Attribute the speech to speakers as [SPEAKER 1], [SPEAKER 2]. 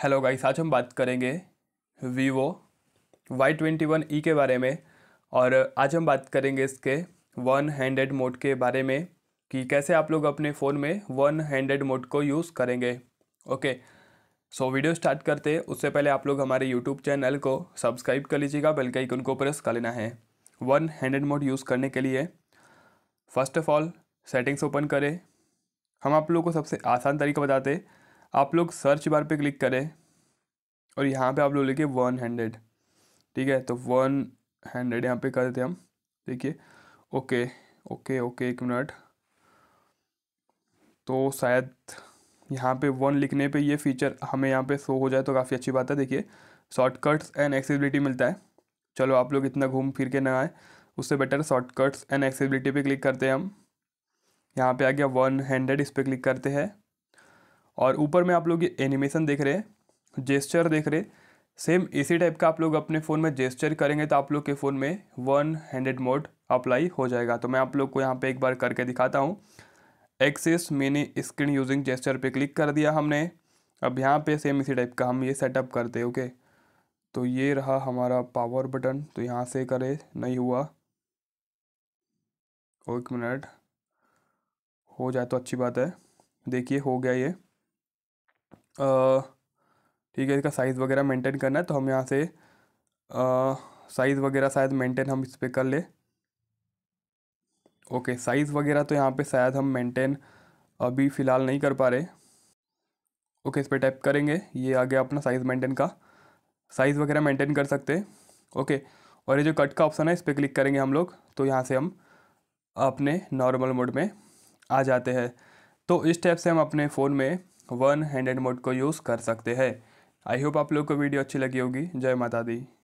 [SPEAKER 1] Hello guys आज हम बात करेंगे Vivo Y twenty one E के बारे में और आज हम बात करेंगे इसके वन हैंडेड मोड के बारे में कि कैसे आप लोग अपने फ़ोन में वन हैंडेड मोड को यूज़ करेंगे। ओके सो वीडियो स्टार्ट करते उससे पहले आप लोग हमारे यूट्यूब चैनल को सब्सक्राइब कर लीजिएगा। बेल का आइकन को प्रेस कर लेना है वन हैंडेड मोड यूज़ करने के लिए। First of all settings open करें। हम आप लोगों को सबसे आसान तरीका बताते हैं। आप लोग सर्च बार पे क्लिक करें और यहाँ पे आप लोग लिखिए वन हंड्रेड ठीक है? तो वन हंड्रेड यहाँ पे कर देते हम, देखिए। ओके ओके ओके एक मिनट। तो शायद यहाँ पे वन लिखने पे ये फीचर हमें यहाँ पे शो हो जाए तो काफ़ी अच्छी बात है, देखिए। शॉर्टकट्स एंड एक्सेसिबिलिटी मिलता है। चलो आप लोग इतना घूम फिर के ना आए, उससे बेटर शॉर्टकट्स एंड एक्सेसिबिलिटी पे क्लिक करते हैं हम। यहाँ पे आ गया वन हंड्रेड इस पर क्लिक करते हैं। और ऊपर में आप लोग ये एनिमेशन देख रहे हैं जेस्चर देख रहे सेम इसी टाइप का आप लोग अपने फ़ोन में जेस्चर करेंगे तो आप लोग के फ़ोन में वन हैंडेड मोड अप्लाई हो जाएगा। तो मैं आप लोग को यहाँ पे एक बार करके दिखाता हूँ। Access mini screen using gesture पे क्लिक कर दिया हमने। अब यहाँ पे सेम इसी टाइप का हम ये सेटअप करते ओके तो ये रहा हमारा पावर बटन तो यहाँ से करे, नहीं हुआ। एक मिनट, हो जाए तो अच्छी बात है। देखिए, हो गया ये। ठीक है, इसका साइज़ वगैरह मेंटेन करना है तो हम यहाँ से साइज़ वगैरह शायद मेंटेन हम इस पर कर ले। ओके साइज़ वगैरह तो यहाँ पे शायद हम मेंटेन अभी फ़िलहाल नहीं कर पा रहे। ओके इस पर टाइप करेंगे, ये आ गया अपना साइज़ मेंटेन का। साइज़ वगैरह मेंटेन कर सकते ओके और ये जो कट का ऑप्शन है, इस पर क्लिक करेंगे हम लोग तो यहाँ से हम अपने नॉर्मल मोड में आ जाते हैं। तो इस टाइप से हम अपने फ़ोन में वन हैंडेड मोड को यूज़ कर सकते हैं। आई होप आप लोग को वीडियो अच्छी लगी होगी। जय माता दी।